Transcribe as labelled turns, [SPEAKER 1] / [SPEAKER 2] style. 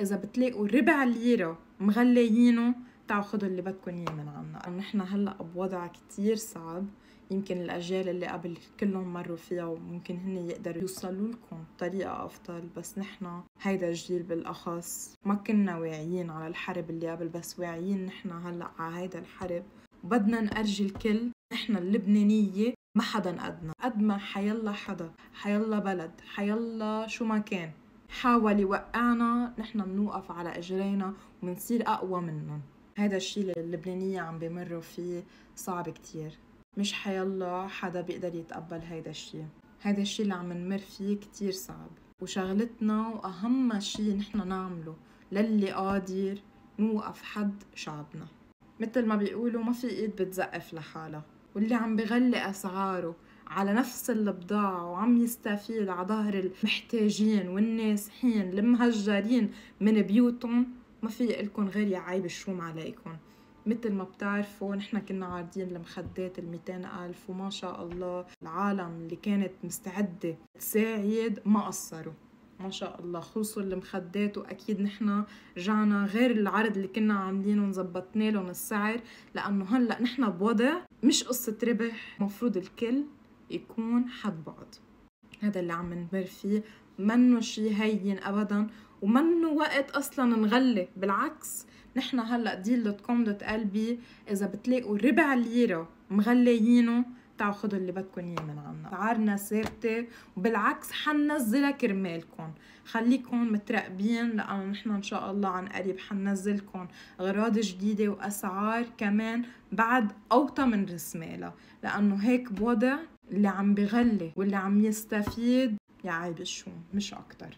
[SPEAKER 1] إذا بتلاقوا ربع ليرة مغليينه تعالوا خذوا اللي بدكم إياه من عنا. نحن هلأ بوضع كتير صعب. يمكن الأجيال اللي قبل كلهم مروا فيها وممكن هن يقدروا يوصلوا لكم بطريقة أفضل. بس نحن هيدا الجيل بالأخص ما كنا واعيين على الحرب اللي قبل بس واعيين نحن هلأ على هيدا الحرب. وبدنا نأرجي الكل نحن اللبنانية ما حدا قدنا. قد ما حيلا حدا حيلا بلد حيلا شو ما كان. حاول يوقعنا نحن بنوقف على إجرينا وبنصير أقوى منهم. هذا الشيء اللي اللبنانية عم بمروا فيه صعب كتير. مش حيالله حدا بيقدر يتقبل هيدا الشيء هيدا الشيء اللي عم نمر فيه كتير صعب. وشغلتنا وأهم شيء نحن نعمله للي قادر نوقف حد شعبنا. مثل ما بيقولوا ما في إيد بتزقف لحالها. واللي عم بغلي أسعاره على نفس البضاعة وعم يستفيد على ظهر المحتاجين والناسحين المهجرين من بيوتهم ما في لكم غير يعيب الشوم عليكم مثل ما بتعرفوا نحن كنا عارضين المخدات ال ألف وما شاء الله العالم اللي كانت مستعدة تساعد ما قصروا. ما شاء الله خلصوا المخدات وأكيد نحن رجعنا غير العرض اللي كنا عاملينه وظبطنا لهم السعر لأنه هلأ نحن بوضع مش قصة ربح مفروض الكل يكون حد بعض. هذا اللي عم نمر فيه. منه شيء هين ابدا ومنه وقت أصلا نغلي. بالعكس نحن هلأ Deal dot com dot lb إذا بتلاقوا ربع ليرة مغليينه تعالوا خذوا اللي بدكم إياه من عنا. اسعارنا ثابته وبالعكس حننزلها كرمالكم. خليكم مترقبين لأنه نحن إن شاء الله عن قريب حننزلكم أغراض جديدة وأسعار كمان بعد أوطى من رسمالها لأنه هيك بوضع اللي عم بغلي واللي عم يستفيد يا عيب الشوم مش أكتر.